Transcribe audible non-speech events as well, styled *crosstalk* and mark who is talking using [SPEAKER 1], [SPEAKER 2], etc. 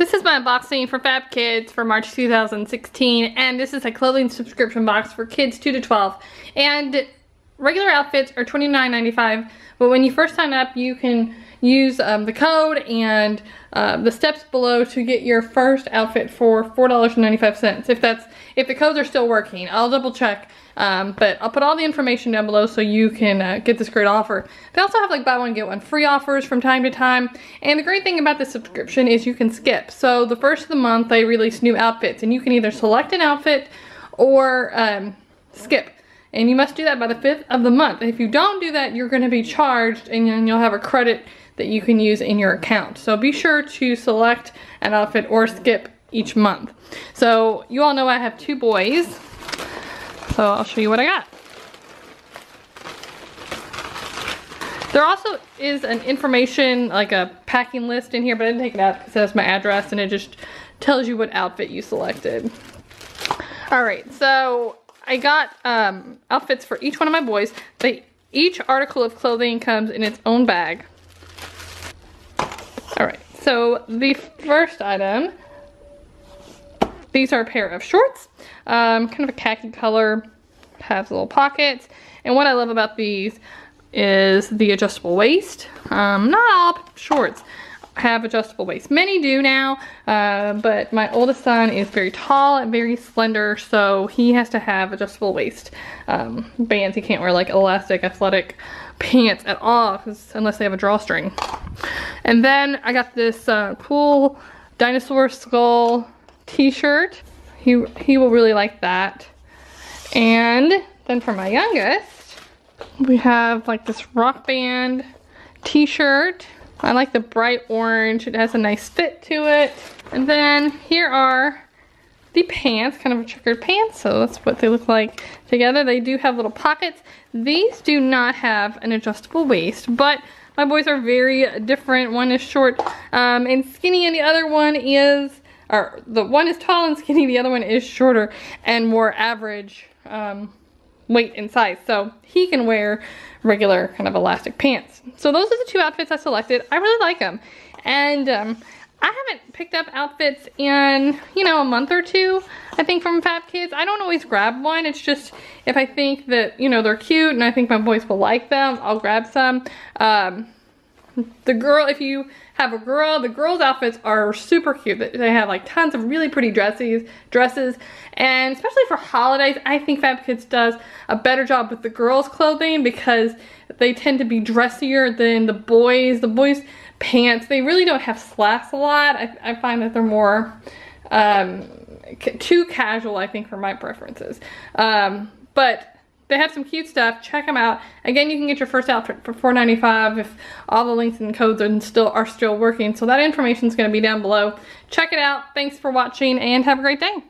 [SPEAKER 1] This is my unboxing for Fab Kids for March 2016 and this is a clothing subscription box for kids 2 to 12 and regular outfits are $29.95 but when you first sign up you can use um, the code and uh, the steps below to get your first outfit for $4.95 if that's if the codes are still working I'll double check um, but I'll put all the information down below so you can uh, get this great offer. They also have like buy one get one free offers from time to time. And the great thing about the subscription is you can skip. So the first of the month they release new outfits and you can either select an outfit or um, skip. And you must do that by the 5th of the month. If you don't do that, you're going to be charged and then you'll have a credit that you can use in your account. So be sure to select an outfit or skip each month. So you all know I have two boys. So I'll show you what I got. There also is an information, like a packing list in here, but I didn't take it out because it has my address and it just tells you what outfit you selected. All right, so I got um, outfits for each one of my boys. They Each article of clothing comes in its own bag. All right, so the first item these are a pair of shorts, um, kind of a khaki color, has little pockets. And what I love about these is the adjustable waist. Um, not all shorts have adjustable waist. Many do now, uh, but my oldest son is very tall and very slender, so he has to have adjustable waist um, bands. He can't wear like elastic athletic pants at all unless they have a drawstring. And then I got this uh, cool dinosaur skull t-shirt. He, he will really like that. And then for my youngest, we have like this rock band t-shirt. I like the bright orange. It has a nice fit to it. And then here are the pants, kind of a checkered pants. So that's what they look like together. They do have little pockets. These do not have an adjustable waist, but my boys are very different. One is short um, and skinny and the other one is or the one is tall and skinny, the other one is shorter and more average um, weight and size. So he can wear regular kind of elastic pants. So those are the two outfits I selected. I really like them. And um, I haven't picked up outfits in, you know, a month or two, I think, from Fab Kids. I don't always grab one. It's just if I think that, you know, they're cute and I think my boys will like them, I'll grab some. Um, *laughs* the girl, if you have a girl, the girls' outfits are super cute. They have like tons of really pretty dresses, dresses, and especially for holidays, I think Fab Kids does a better job with the girls' clothing because they tend to be dressier than the boys. The boys' pants, they really don't have slacks a lot. I, I find that they're more um, too casual, I think, for my preferences. Um, but they have some cute stuff. Check them out. Again, you can get your first outfit for $4.95 if all the links and codes are still, are still working. So that information is going to be down below. Check it out. Thanks for watching and have a great day.